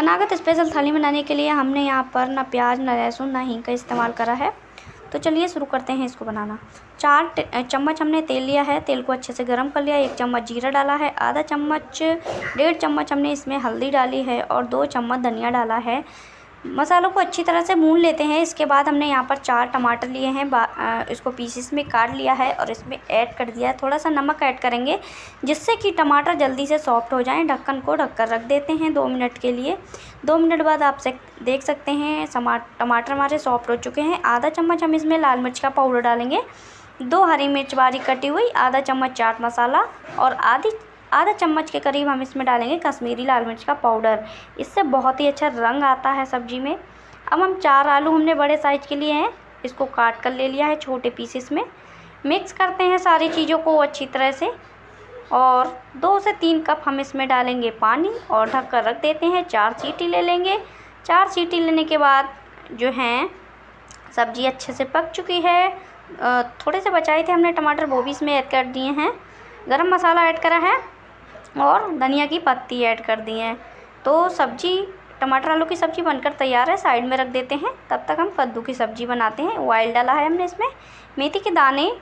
कनागत special थाली बनाने के लिए हमने यहाँ पर ना प्याज, ना लहसुन, ना हींग का इस्तेमाल करा है। तो चलिए शुरू करते हैं इसको बनाना। चार चम्मच हमने तेल लिया है। तेल को अच्छे से गर्म कर लिया। एक चम्मच जीरा डाला है। आधा चम्मच, डेढ़ चम्मच हमने इसमें हल्दी डाली है और दो चम्मच धनिया डाला है। मसालों को अच्छी तरह से भून लेते हैं। इसके बाद हमने यहाँ पर चार टमाटर लिए हैं। इसको पीसीस में काट लिया है और इसमें ऐड कर दिया है। थोड़ा सा नमक ऐड करेंगे, जिससे कि टमाटर जल्दी से सॉफ्ट हो जाएँ। ढक्कन को ढककर रख देते हैं दो मिनट के लिए। दो मिनट बाद आप से देख सकते हैं टमाटर हमारे सॉफ्ट हो चुके हैं। आधा चम्मच हम इसमें लाल मिर्च का पाउडर डालेंगे। दो हरी मिर्च बारीक कटी हुई, आधा चम्मच चाट मसाला और आधी आधा चम्मच के करीब हम इसमें डालेंगे कश्मीरी लाल मिर्च का पाउडर। इससे बहुत ही अच्छा रंग आता है सब्ज़ी में। अब हम चार आलू हमने बड़े साइज़ के लिए हैं, इसको काट कर ले लिया है छोटे पीसेस में। मिक्स करते हैं सारी चीज़ों को अच्छी तरह से। और दो से तीन कप हम इसमें डालेंगे पानी और ढक कर रख देते हैं। चार सीटी ले लेंगे। चार सीटी लेने के बाद जो हैं, सब्ज़ी अच्छे से पक चुकी है। थोड़े से बचाए थे हमने टमाटर, वो भी इसमें ऐड कर दिए हैं। गरम मसाला ऐड करा है। और धनिया की पत्ती ऐड कर दी है। तो सब्ज़ी, टमाटर आलू की सब्ज़ी बनकर तैयार है, साइड में रख देते हैं। तब तक हम कद्दू की सब्ज़ी बनाते हैं। ऑयल डाला है हमने इसमें। मेथी के दाने,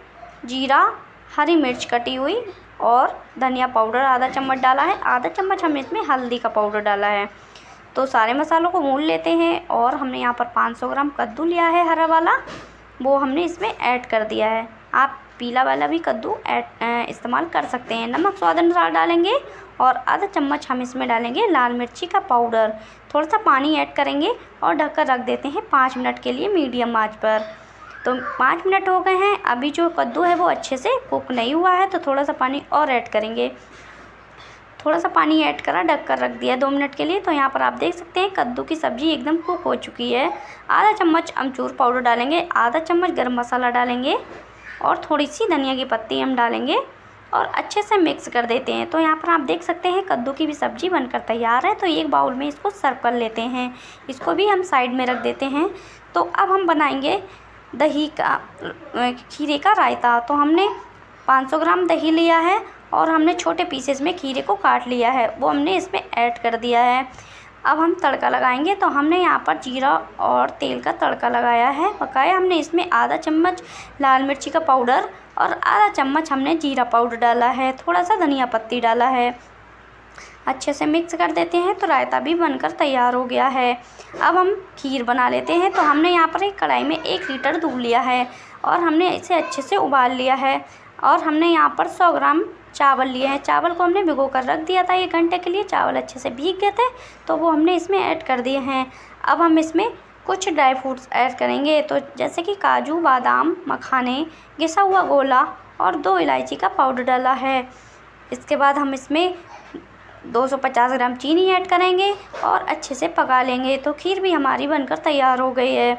जीरा, हरी मिर्च कटी हुई और धनिया पाउडर, आधा चम्मच डाला है। आधा चम्मच हमने इसमें हल्दी का पाउडर डाला है। तो सारे मसालों को भून लेते हैं और हमने यहाँ पर 500 ग्राम कद्दू लिया है, हरा वाला। वो हमने इसमें ऐड कर दिया है। पीला वाला भी कद्दू इस्तेमाल कर सकते हैं। नमक स्वाद अनुसार डालेंगे और आधा चम्मच हम इसमें डालेंगे लाल मिर्ची का पाउडर। थोड़ा सा पानी ऐड करेंगे और ढककर रख देते हैं पाँच मिनट के लिए मीडियम आँच पर। तो पाँच मिनट हो गए हैं, अभी जो कद्दू है वो अच्छे से कुक नहीं हुआ है तो थोड़ा सा पानी और ऐड करेंगे। थोड़ा सा पानी ऐड करा ढक कर रख दिया दो मिनट के लिए। तो यहाँ पर आप देख सकते हैं कद्दू की सब्ज़ी एकदम कुक हो चुकी है। आधा चम्मच अमचूर पाउडर डालेंगे, आधा चम्मच गरम मसाला डालेंगे। और थोड़ी सी धनिया की पत्ती हम डालेंगे और अच्छे से मिक्स कर देते हैं। तो यहाँ पर आप देख सकते हैं, कद्दू की भी सब्ज़ी बनकर तैयार है। तो एक बाउल में इसको सर्व कर लेते हैं। इसको भी हम साइड में रख देते हैं। तो अब हम बनाएँगे दही का, खीरे का रायता। तो हमने 500 ग्राम दही लिया है और हमने छोटे पीसेस में खीरे को काट लिया है। वो हमने इसमें ऐड कर दिया है। अब हम तड़का लगाएँगे तो हमने यहाँ पर जीरा और तेल का तड़का लगाया है, पकाया। हमने इसमें आधा चम्मच लाल मिर्ची का पाउडर और आधा चम्मच हमने जीरा पाउडर डाला है थोड़ा सा धनिया पत्ती डाला है। अच्छे से मिक्स कर देते हैं तो रायता भी बनकर तैयार हो गया है। अब हम खीर बना लेते हैं तो हमने यहाँ पर एक कढ़ाई में एक लीटर दूध लिया है और हमने इसे अच्छे से उबाल लिया है और हमने यहाँ पर सौ ग्राम चावल लिए हैं। चावल को हमने भिगो कर रख दिया था, एक घंटे के लिए चावल अच्छे से भीग गए थे तो वो हमने इसमें ऐड कर दिए हैं। अब हम इसमें कुछ ड्राई फ्रूट्स ऐड करेंगे। तो जैसे कि काजू, बादाम, मखाने, घिसा हुआ गोला और दो इलायची का पाउडर डाला है। इसके बाद हम इसमें 250 ग्राम चीनी ऐड करेंगे और अच्छे से पका लेंगे। तो खीर भी हमारी बनकर तैयार हो गई है।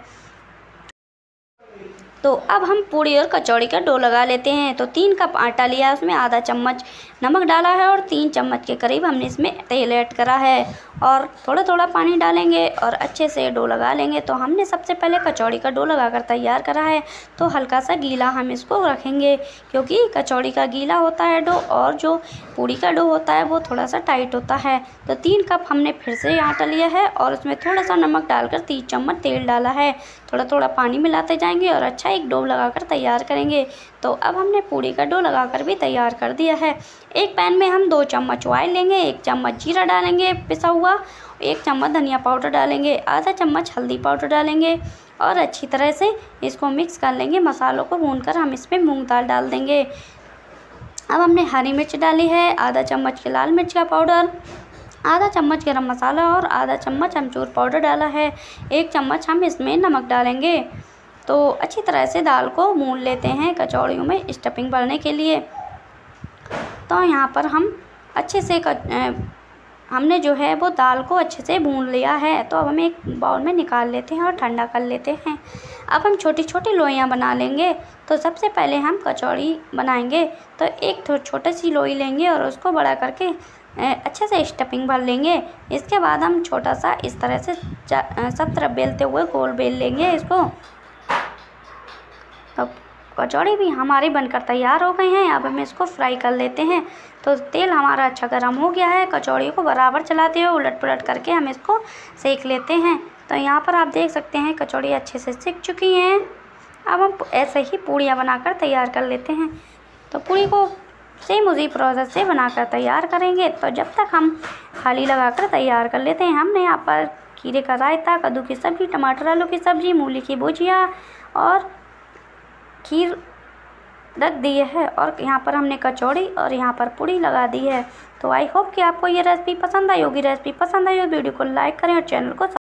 तो अब हम पूड़ी और कचौड़ी का डो लगा लेते हैं। तो तीन कप आटा लिया, उसमें आधा चम्मच नमक डाला है और तीन चम्मच के करीब हमने इसमें तेल ऐड करा है। और थोड़ा थोड़ा पानी डालेंगे और अच्छे से डो लगा लेंगे। तो हमने सबसे पहले कचौड़ी का डो लगा कर तैयार करा है। तो हल्का सा गीला हम इसको रखेंगे, क्योंकि कचौड़ी का गीला होता है डो और जो पूड़ी का डो होता है वो थोड़ा सा टाइट होता है। तो तीन कप हमने फिर से आटा लिया है और उसमें थोड़ा सा नमक डालकर तीन चम्मच तेल डाला है। थोड़ा थोड़ा पानी मिलाते जाएँगे और अच्छा एक डो लगाकर तैयार करेंगे। तो अब हमने पूड़ी का डो लगाकर भी तैयार कर दिया है। एक पैन में हम दो चम्मच ऑयल लेंगे, एक चम्मच जीरा डालेंगे पिसा हुआ, एक चम्मच धनिया पाउडर डालेंगे, आधा चम्मच हल्दी पाउडर डालेंगे और अच्छी तरह से इसको मिक्स कर लेंगे। मसालों को भूनकर हम इसमें मूंग दाल डाल देंगे। अब हमने हरी मिर्च डाली है, आधा चम्मच के लाल मिर्च का पाउडर, आधा चम्मच गरम मसाला और आधा चम्मच अमचूर पाउडर डाला है। एक चम्मच हम इसमें नमक डालेंगे। तो अच्छी तरह से दाल को मून लेते हैं कचौड़ियों में स्टफिंग भरने के लिए। तो यहाँ पर हम अच्छे से हमने जो है वो दाल को अच्छे से भून लिया है। तो अब हम एक बाउल में निकाल लेते हैं और ठंडा कर लेते हैं। अब हम छोटी छोटी लोइयाँ बना लेंगे। तो सबसे पहले हम कचौड़ी बनाएँगे। तो एक छोटी सी लोई लेंगे और उसको बड़ा करके अच्छे से स्टफिंग भर लेंगे। इसके बाद हम छोटा सा इस तरह से सब तरफ़ बेलते हुए गोल बेल लेंगे इसको। कचौड़ी भी हमारी बनकर तैयार हो गई हैं। अब हम इसको फ्राई कर लेते हैं। तो तेल हमारा अच्छा गर्म हो गया है। कचौड़ी को बराबर चलाते हुए उलट पुलट करके हम इसको सेक लेते हैं। तो यहाँ पर आप देख सकते हैं कचौड़ी अच्छे से सीख चुकी हैं। अब हम ऐसे ही पूड़ियाँ बनाकर तैयार कर लेते हैं। तो पूड़ी को सेम उसी प्रोसेस से बनाकर तैयार करेंगे। तो जब तक हम खाली लगाकर तैयार कर लेते हैं, हमने यहाँ पर खीरे का रायता, कद्दू की सब्ज़ी, टमाटर, आलू की सब्ज़ी, मूली की भुजिया और खीर रख दिए है और यहाँ पर हमने कचौड़ी और यहाँ पर पूड़ी लगा दी है। तो आई होप कि आपको ये रेसिपी पसंद आई होगी। रेसिपी पसंद आई हो, वीडियो को लाइक करें और चैनल को